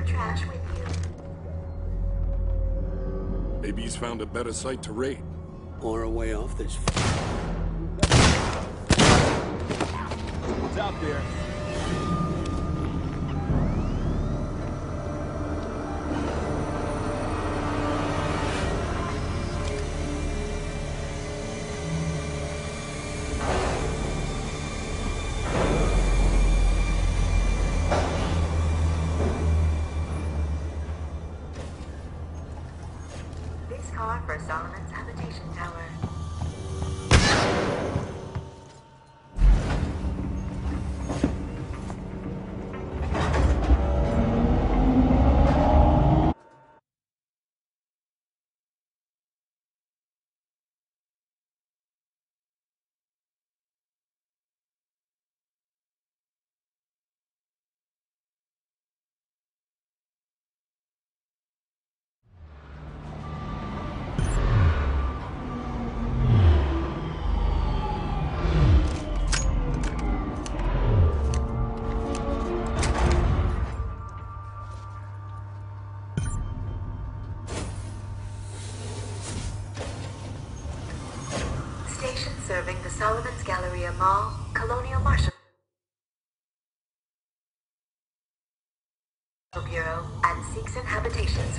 your trash with you. Maybe he's found a better site to raid. Or a way off this. What's out there?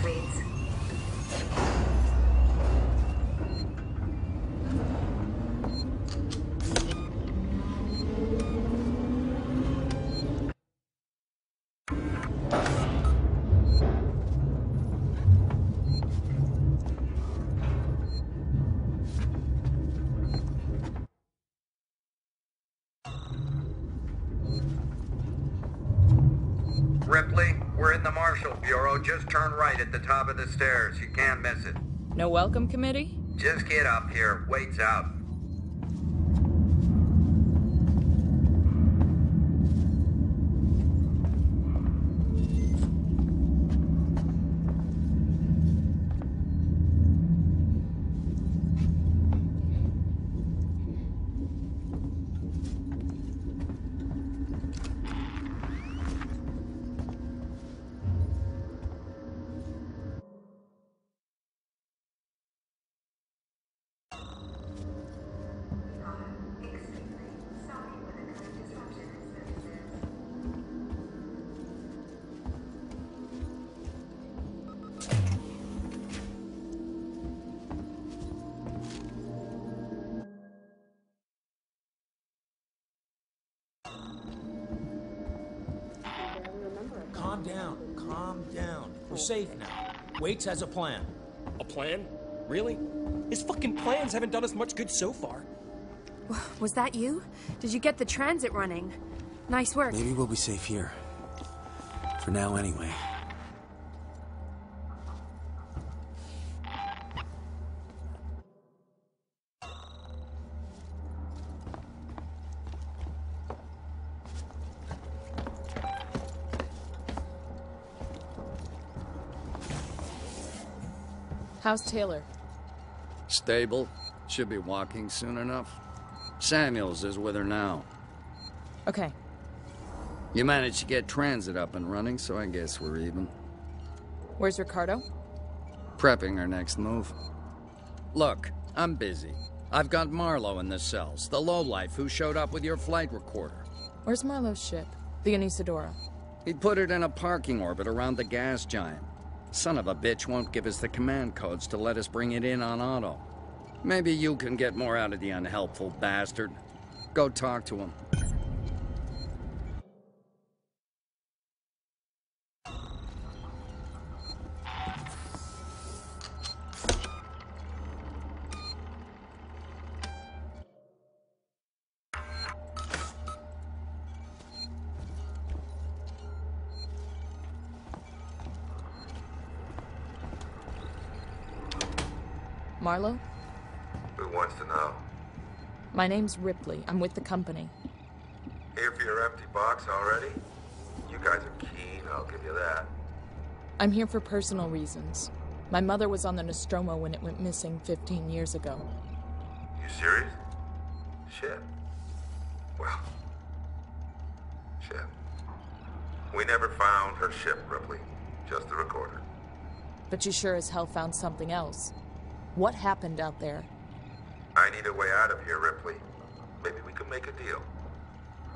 Habitation Ripley, we're in the Marshal Bureau. Just turn right at the top of the stairs. You can't miss it. No welcome committee? Just get up here. Waits out. Calm down. Calm down. We're safe now. Waits has a plan. A plan? Really? His fucking plans haven't done us much good so far. Was that you? Did you get the transit running? Nice work. Maybe we'll be safe here. For now, anyway. How's Taylor? Stable. Should be walking soon enough. Samuels is with her now. Okay. You managed to get transit up and running, so I guess we're even. Where's Ricardo? Prepping our next move. Look, I'm busy. I've got Marlow in the cells, the lowlife who showed up with your flight recorder. Where's Marlow's ship? The Anesidora. He put it in a parking orbit around the gas giant. Son of a bitch won't give us the command codes to let us bring it in on auto. Maybe you can get more out of the unhelpful bastard. Go talk to him. Marlow? Who wants to know? My name's Ripley. I'm with the company. Here for your empty box already? You guys are keen, I'll give you that. I'm here for personal reasons. My mother was on the Nostromo when it went missing 15 years ago. You serious? Shit. Well. Shit. We never found her ship, Ripley. Just the recorder. But you sure as hell found something else. What happened out there? I need a way out of here, Ripley. Maybe we can make a deal.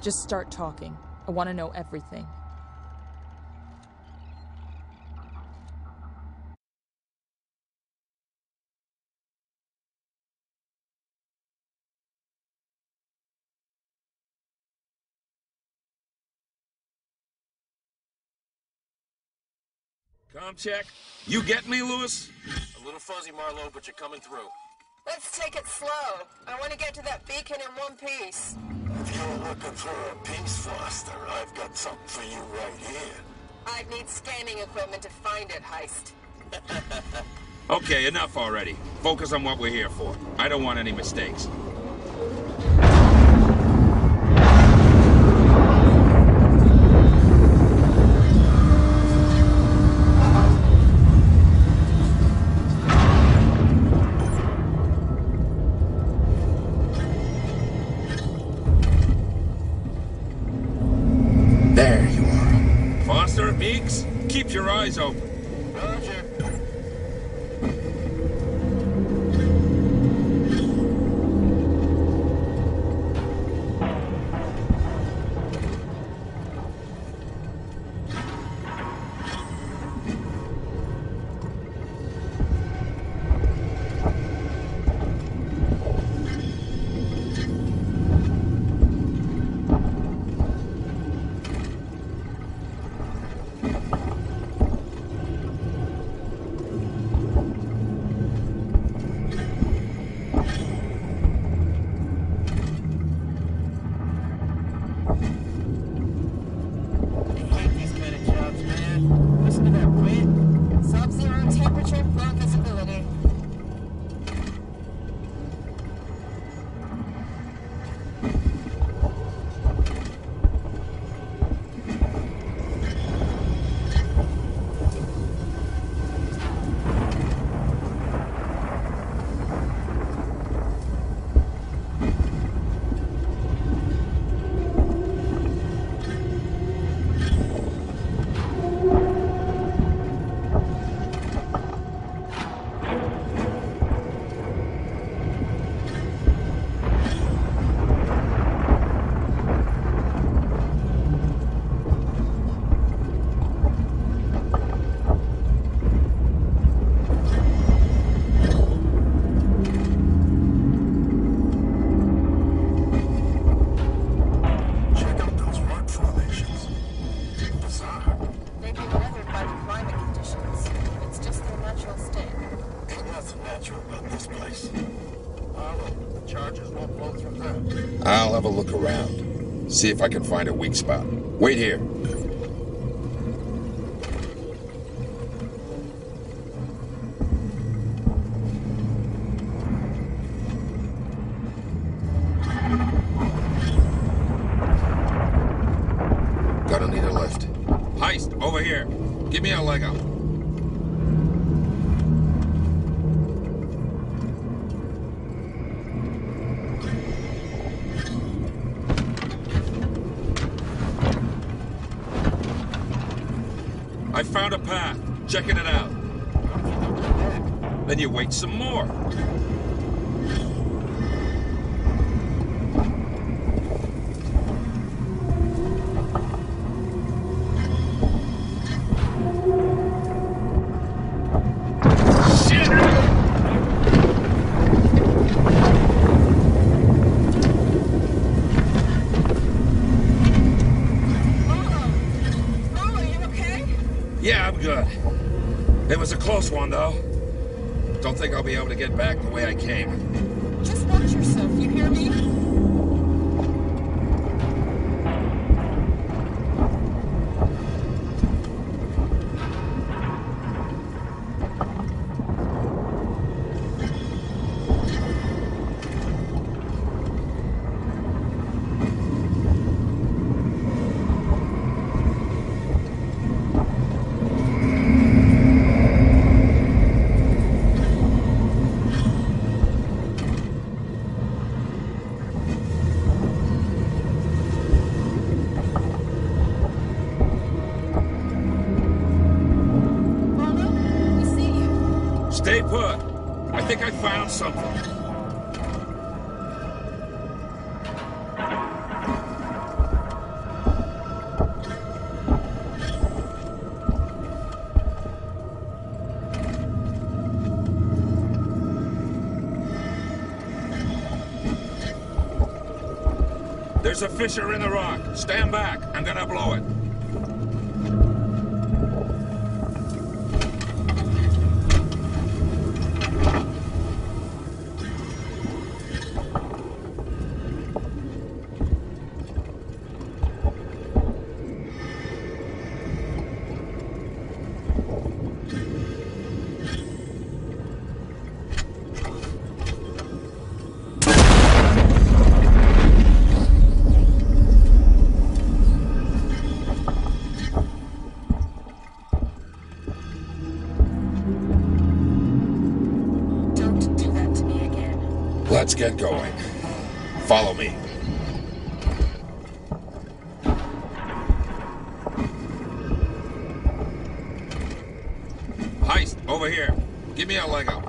Just start talking. I want to know everything. Com check. You get me, Lewis? A little fuzzy, Marlow, but you're coming through. Let's take it slow. I want to get to that beacon in one piece. If you're looking for a piece, Foster, I've got something for you right here. I'd need scanning equipment to find it, Heist. Okay, enough already. Focus on what we're here for. I don't want any mistakes. They've been weathered by the climate conditions. It's just their natural state. Ain't nothing natural about this place. Marlow, the charges won't blow through that. I'll have a look around. See if I can find a weak spot. Wait here. Give me a leg up. I found a path. Checking it out. Then you wait some more. Good. It was a close one, though. Don't think I'll be able to get back the way I came. Just watch yourself, you hear me? I think I found something. There's a fissure in the rock. Stand back. I'm gonna blow it. Get going. Follow me. Heist, over here. Give me a leg up.